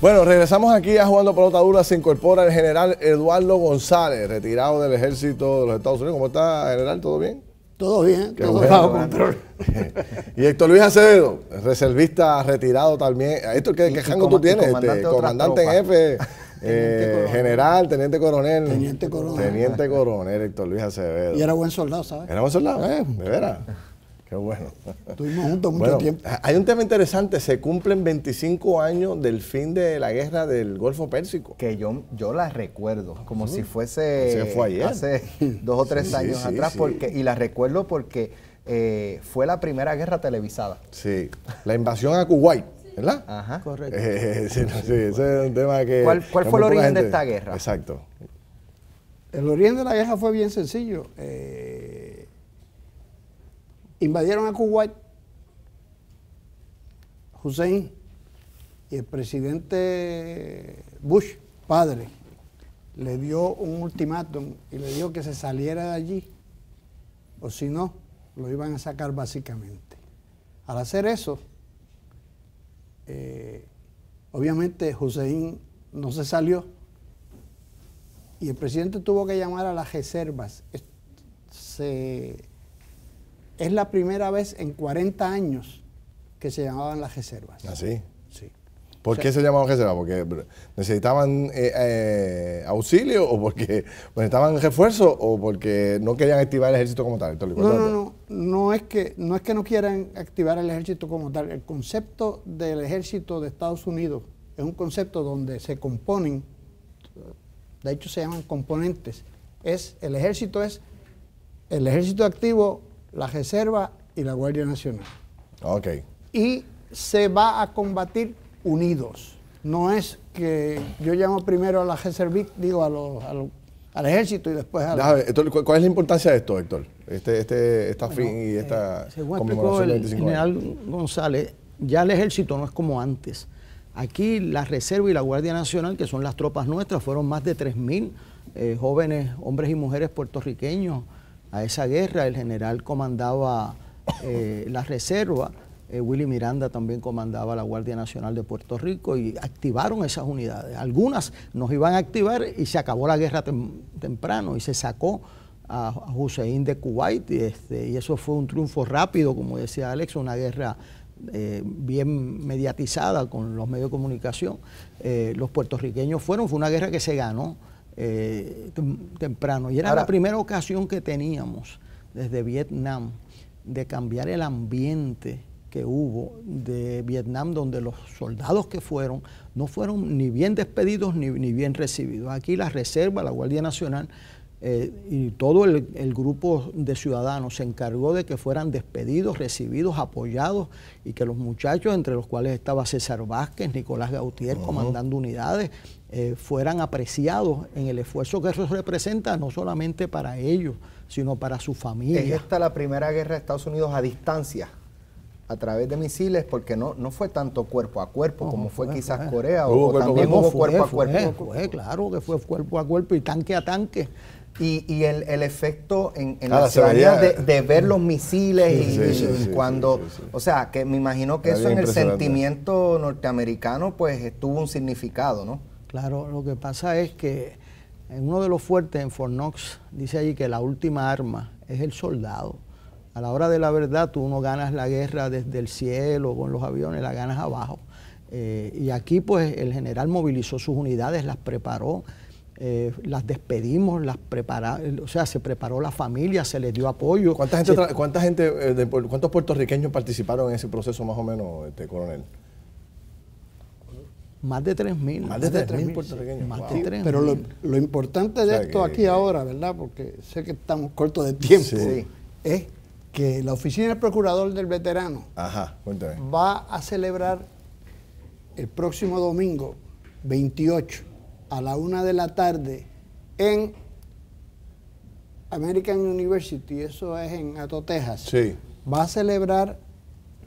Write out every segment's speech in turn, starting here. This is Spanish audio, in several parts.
Bueno, regresamos aquí a Jugando Pelota Dura. Se incorpora el general Eduardo González, retirado del ejército de los Estados Unidos. ¿Cómo está, general? ¿Todo bien? Todo bien, Qué todo bueno, bajo control. y Héctor Luis Acevedo, reservista retirado también. Héctor, ¿qué, qué rango tú tienes? comandante Este, comandante en jefe, eh, coronel. general, teniente coronel. Teniente coronel. Teniente coronel, Héctor Luis Acevedo. Y era buen soldado, ¿sabes? ¿Era buen soldado? Eh. ¿De veras? Qué bueno. Estuvimos juntos mucho Bueno, tiempo. hay un tema interesante. Se cumplen 25 años del fin de la guerra del Golfo Pérsico. que yo, yo la recuerdo como si fuese Ese fue ayer. hace dos o tres Sí, años sí, atrás sí. porque y la recuerdo porque eh, fue la primera guerra televisada Sí. La invasión a Kuwait, ¿verdad? Ajá. Correcto. Eh, sí, sí, ese es un tema que... ¿Cuál- cuál fue el origen de esta guerra? Exacto. El origen de la guerra fue bien sencillo. Eh, invadieron a Kuwait, Hussein y el presidente Bush, padre, le dio un ultimátum y le dijo que se saliera de allí, o si no, lo iban a sacar básicamente. Al hacer eso, eh, obviamente Hussein no se salió y el presidente tuvo que llamar a las reservas. Es, se- es la primera vez en 40 años que se llamaban las reservas. Así. Sí. ¿Por O sea- qué se llamaban reserva? ¿Porque necesitaban eh, eh, auxilio o porque necesitaban refuerzo o porque no querían activar el ejército como tal? No, no, ¿cuál no, no es que no es que no quieran activar el ejército como tal. El concepto del ejército de Estados Unidos es un concepto donde se componen, de hecho se llaman componentes. Es el ejército es el ejército activo, la reserva y la Guardia Nacional. Ok. y se va a combatir unidos. No es que yo llamo primero a la reservista, digo a los- a los- al ejército y después a la... Déjame ver, Héctor, ¿cu- ¿Cuál es la importancia de esto, Héctor? Este, este, esta fin y eh, esta Según explicó conmemoración de el 25 años. general González, ya el ejército no es como antes. Aquí la Reserva y la Guardia Nacional, que son las tropas nuestras, fueron más de 3.000 eh, jóvenes, hombres y mujeres puertorriqueños a esa guerra. El general comandaba eh, la Reserva, eh, Willy Miranda también comandaba la Guardia Nacional de Puerto Rico y activaron esas unidades. Algunas nos iban a activar y se acabó la guerra tem- temprano y se sacó a Hussein de Kuwait y, este, y eso fue un triunfo rápido, como decía Alex, una guerra eh, bien mediatizada con los medios de comunicación. Eh, los puertorriqueños fueron, fue una guerra que se ganó eh, tem- temprano y era Ahora- la primera ocasión que teníamos desde Vietnam de cambiar el ambiente que hubo de Vietnam, donde los soldados que fueron no fueron ni bien despedidos ni, ni bien recibidos. Aquí la Reserva, la Guardia Nacional eh, y todo el, el grupo de ciudadanos se encargó de que fueran despedidos, recibidos, apoyados y que los muchachos, entre los cuales estaba César Vázquez, Nicolás Gautier, comandando unidades, eh, fueran apreciados en el esfuerzo que eso representa, no solamente para ellos, sino para su familia. es esta la primera guerra de Estados Unidos a distancia a través de misiles porque no, no fue tanto cuerpo a cuerpo No, como fue, fue, quizás fue. Corea Hubo o, cuerpo a también hubo cuerpo a cuerpo fue, claro que fue cuerpo a cuerpo y tanque a tanque. Y, y el, el efecto en, en Ah, de, de ver los misiles y, Sí, sí, y sí, cuando, sí, sí, sí. o sea, que me imagino que Era eso en el sentimiento norteamericano pues tuvo un significado, ¿no? Claro, lo que pasa es que en uno de los fuertes en Fort Knox dice allí que la última arma es el soldado. A la hora de la verdad tú no ganas la guerra desde el cielo con los aviones, la ganas abajo. Eh, y aquí pues el general movilizó sus unidades, las preparó, eh, las despedimos, las prepara, o sea, se preparó la familia, se les dio apoyo. ¿Cuánta gente, Se- cuánta gente eh, de ¿Cuántos puertorriqueños participaron en ese proceso más o menos, este coronel? más de 3.000. Más de 3.000 sí. puertorriqueños. Más Wow. de 3.000. Pero lo, lo importante de O sea esto que- aquí ahora, ¿verdad? Porque sé que estamos cortos de tiempo, Sí. es que la oficina del procurador del veterano Ajá, va a celebrar el próximo domingo 28 a la una de la tarde en American University, eso es en Ato, Texas. Sí. Va a celebrar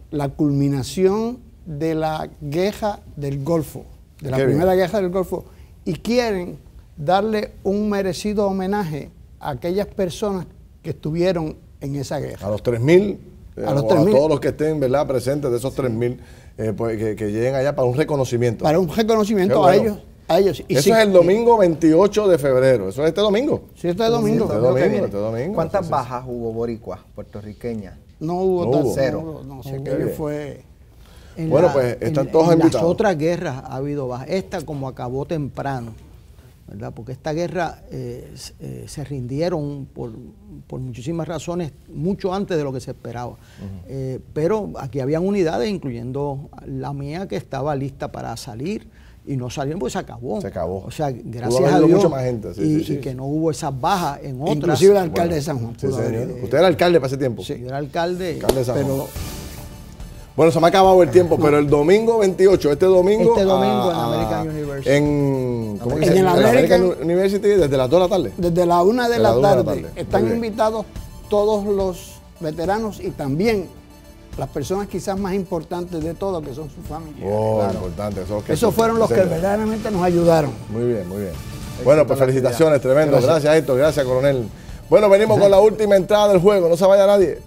la culminación de la guerra del Golfo, de la Qué bien. primera guerra del Golfo, y quieren darle un merecido homenaje a aquellas personas que estuvieron en esa guerra. A los 3.000, eh, A los o 3.000. a todos los que estén ¿verdad? presentes de esos 3.000. eh, pues, que, que lleguen allá para un reconocimiento. Para un reconocimiento Qué a bueno. ellos. A ellos. Y Eso sí, es el domingo 28 de febrero. Eso es este domingo. Sí, este domingo. Este Domingo que domingo, este domingo. ¿Cuántas Entonces, bajas hubo boricuas puertorriqueñas? No hubo No hubo. Cero. No, no, sé, bien. fue. En Bueno, pues, están todos en invitados. Las otras guerras ha habido bajas. Esta como acabó temprano, ¿verdad? Porque esta guerra eh, eh, se rindieron por, por muchísimas razones mucho antes de lo que se esperaba. Eh, pero aquí habían unidades, incluyendo la mía, que estaba lista para salir y no salieron porque se acabó. Se acabó. O sea, gracias a Dios. mucha más gente, sí, y, sí, sí. y que no hubo esas bajas en otras. Inclusive el alcalde Bueno, de San Juan. sí. Usted era alcalde para ese tiempo. Yo era alcalde. Alcalde de San Juan. Pero Bueno, se me ha acabado el tiempo, pero el domingo 28, este domingo. Este domingo a- en a- American University. En, ¿cómo que En el llama? American- University desde las 2 de la tarde. desde la una de De la la una de la tarde tarde. están invitados todos los veteranos y también las personas quizás más importantes de todo, que son sus familias. Oh, importante. Eso, que- Esos fueron los que verdaderamente nos ayudaron. Muy bien, muy bien. Bueno, pues felicitaciones, tremendo. Gracias. Gracias, Héctor. Gracias, coronel. Bueno, venimos con la última entrada del juego. No se vaya nadie.